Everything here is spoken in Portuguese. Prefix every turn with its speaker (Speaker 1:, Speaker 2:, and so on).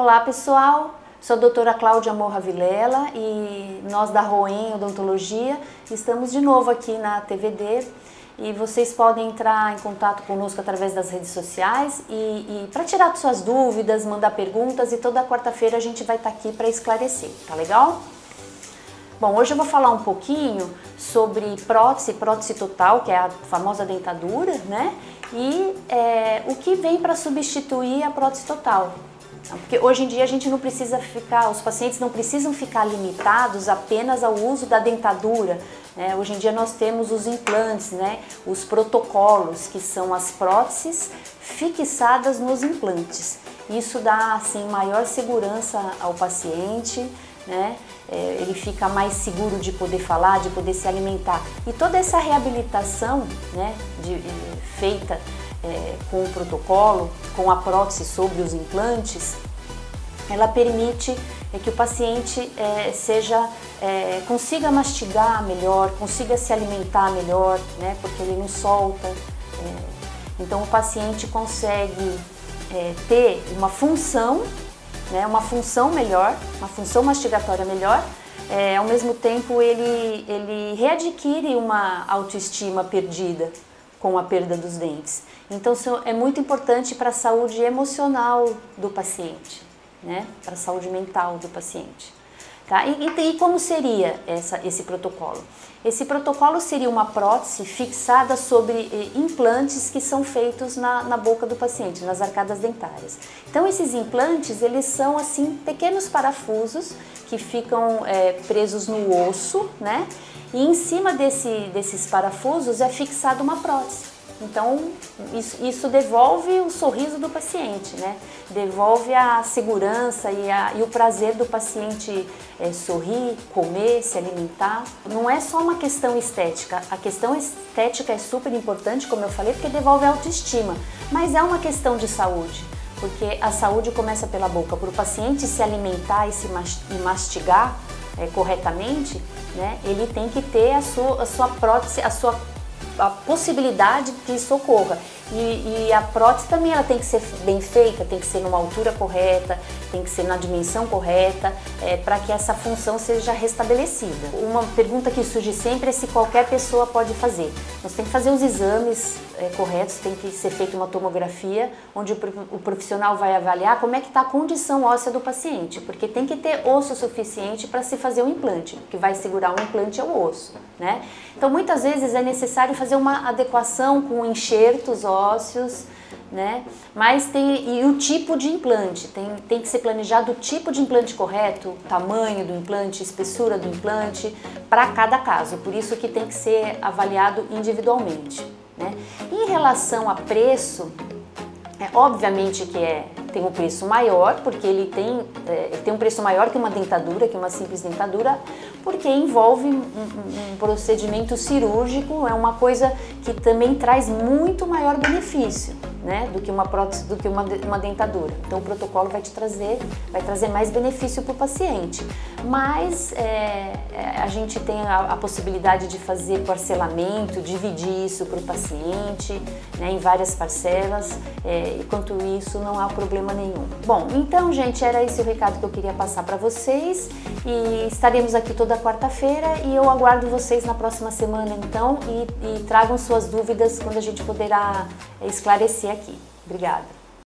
Speaker 1: Olá pessoal, sou a doutora Cláudia Morra Vilela e nós da Roem Odontologia estamos de novo aqui na TVD e vocês podem entrar em contato conosco através das redes sociais e, e para tirar suas dúvidas, mandar perguntas e toda quarta-feira a gente vai estar tá aqui para esclarecer, tá legal? Bom, hoje eu vou falar um pouquinho sobre prótese, prótese total, que é a famosa dentadura, né? E é, o que vem para substituir a prótese total. Porque hoje em dia a gente não precisa ficar, os pacientes não precisam ficar limitados apenas ao uso da dentadura. Né? Hoje em dia nós temos os implantes, né? os protocolos, que são as próteses fixadas nos implantes. Isso dá assim maior segurança ao paciente, né? É, ele fica mais seguro de poder falar, de poder se alimentar. E toda essa reabilitação né, de, de, feita é, com o protocolo, com a prótese sobre os implantes, ela permite é, que o paciente é, seja é, consiga mastigar melhor, consiga se alimentar melhor, né, porque ele não solta. É, então o paciente consegue é, ter uma função, né, uma função melhor, uma função mastigatória melhor, é, ao mesmo tempo ele, ele readquire uma autoestima perdida com a perda dos dentes. Então é muito importante para a saúde emocional do paciente, né? para a saúde mental do paciente. Tá? E, e, e como seria essa, esse protocolo? Esse protocolo seria uma prótese fixada sobre eh, implantes que são feitos na, na, boca do paciente, nas arcadas dentárias. Então esses implantes, eles são assim pequenos parafusos que ficam é, presos no osso, né? E em cima desse, desses parafusos é fixada uma prótese. Então, isso, isso, devolve o sorriso do paciente, né? Devolve a segurança e, a, e o prazer do paciente é, sorrir, comer, se alimentar. Não é só uma questão estética. A questão estética é super importante, como eu falei, porque devolve a autoestima. Mas é uma questão de saúde, porque a saúde começa pela boca. Para o paciente se alimentar e se mastigar é, corretamente, né, ele tem que ter a sua, a sua prótese, a sua a possibilidade que isso ocorra. E, e, a prótese também ela tem que ser bem feita, tem que ser numa altura correta, tem que ser na dimensão correta, é, para que essa função seja restabelecida. Uma pergunta que surge sempre é se qualquer pessoa pode fazer. Nós temos que fazer os exames é, corretos, tem que ser feita uma tomografia, onde o profissional vai avaliar como é que está a condição óssea do paciente, porque tem que ter osso suficiente para se fazer um implante, o que vai segurar um implante é o osso, né? Então muitas vezes é necessário fazer uma adequação com enxertos ósseos, né? Mas tem e o tipo de implante, tem, tem que ser planejado o tipo de implante correto, tamanho do implante, espessura do implante, para cada caso. Por isso que tem que ser avaliado individualmente. Né? Em relação a preço, é, obviamente que é, tem um preço maior, porque ele tem, é, tem um preço maior que uma dentadura, que uma simples dentadura, porque envolve um, um, procedimento cirúrgico, é uma coisa que também traz muito maior benefício né, do que uma prótese, do que uma, uma dentadura. Então o protocolo vai te trazer, vai trazer mais benefício para o paciente. Mas é, é, a gente tem a, a, possibilidade de fazer parcelamento, dividir isso para o paciente né, em várias parcelas. É, quanto isso, não há problema nenhum. Bom, então, gente, era esse o recado que eu queria passar para vocês e estaremos aqui toda quarta-feira e eu aguardo vocês na próxima semana, então, e, e tragam suas dúvidas quando a gente poderá esclarecer aqui. Obrigada.